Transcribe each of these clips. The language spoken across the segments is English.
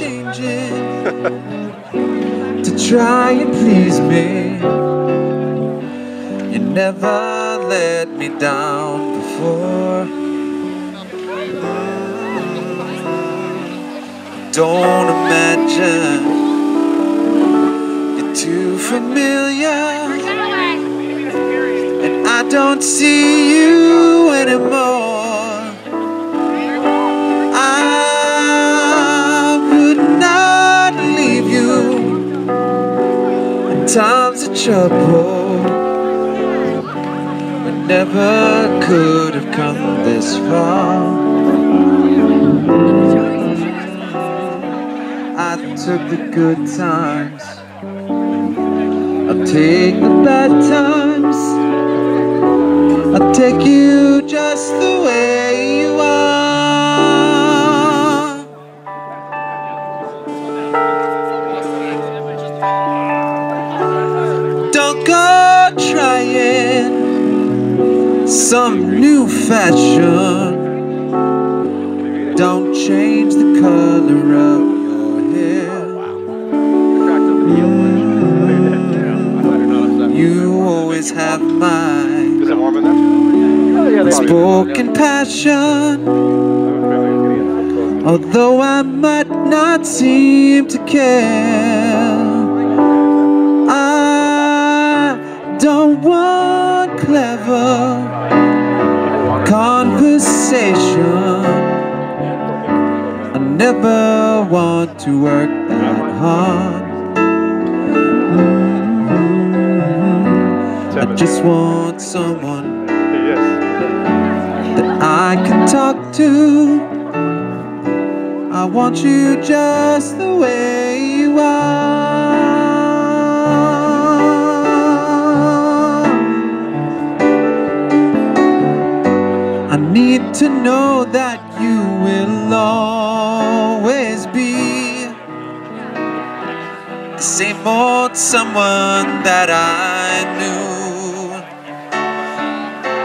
changing to try and please me. You never let me down before. Don't imagine you're too familiar. And I don't see you anymore trouble. We never could have come this far. I took the good times. I'll take the bad times. I'll take you just the way trying some new fashion. Don't change the color of your hair. You always have my Is it warm in there? Oh, spoken passion. Although I might not seem to care, don't want clever conversation. I never want to work that hard. Mhm. I just want someone that I can talk to. I want you just the way you are. To know that you will always be the same old someone that I knew.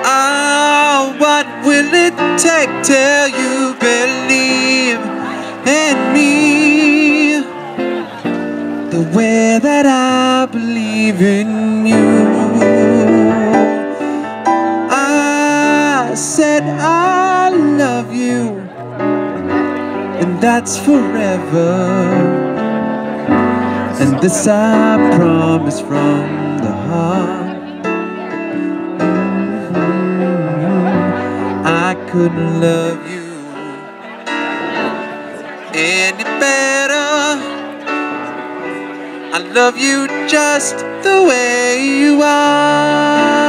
Ah, what will it take till you believe in me? The way that I believe in you. Said I love you, and that's forever. And this I promise from the heart. Mm-hmm. I couldn't love you any better. I love you just the way you are.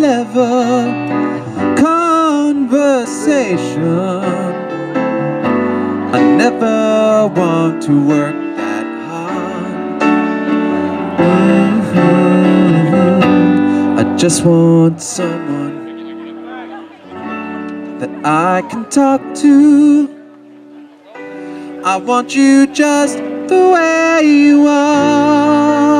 Clever conversation. I never want to work that hard. Mhm. I just want someone that I can talk to. I want you just the way you are.